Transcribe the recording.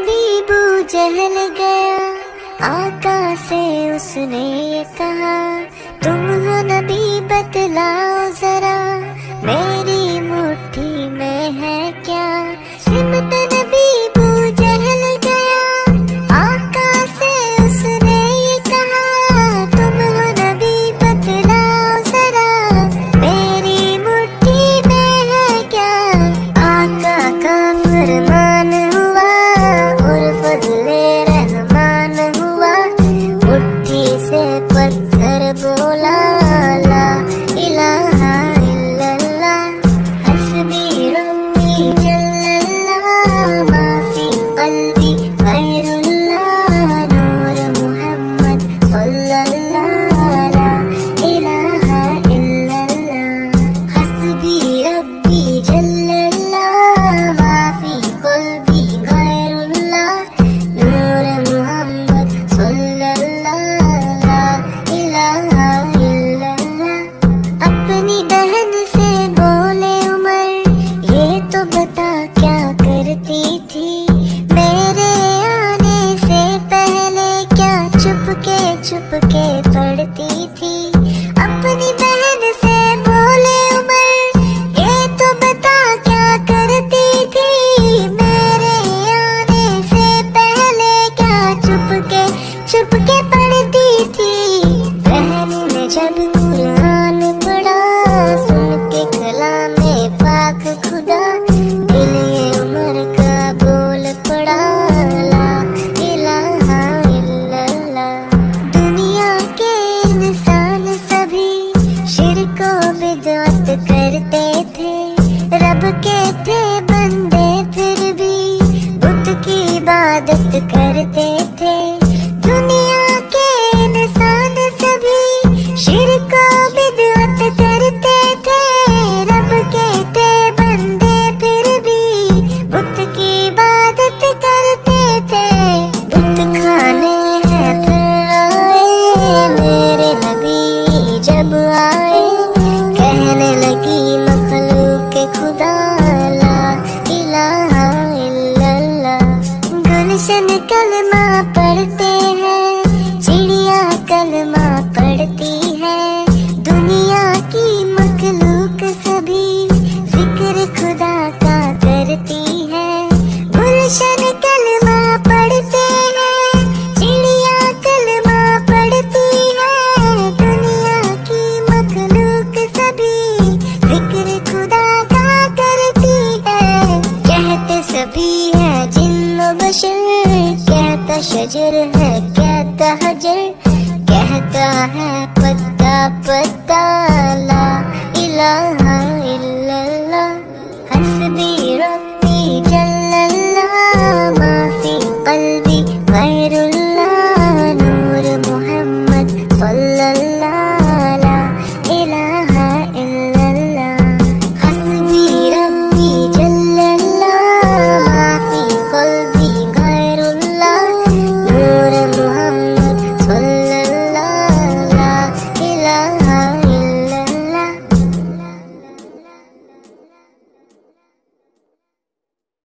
हबीबू जहल गया आका से उसने ये कहा, तुम हो नबी, बतलाओ जरा, मेरी मुट्ठी में है क्या? सिमत But terrible छुप के पढ़ती थी। अपनी बहन से बोले, उमर, ये तो बता क्या करती थी? मेरे आने से पहले क्या छुप के छुप के के थे बंदे फिर भी बुत की इबादत करते से रोशन कलमा पढ़ बशर कहता शजर है कहता हजर कहता है पत्ता पत्ता ला इलाहा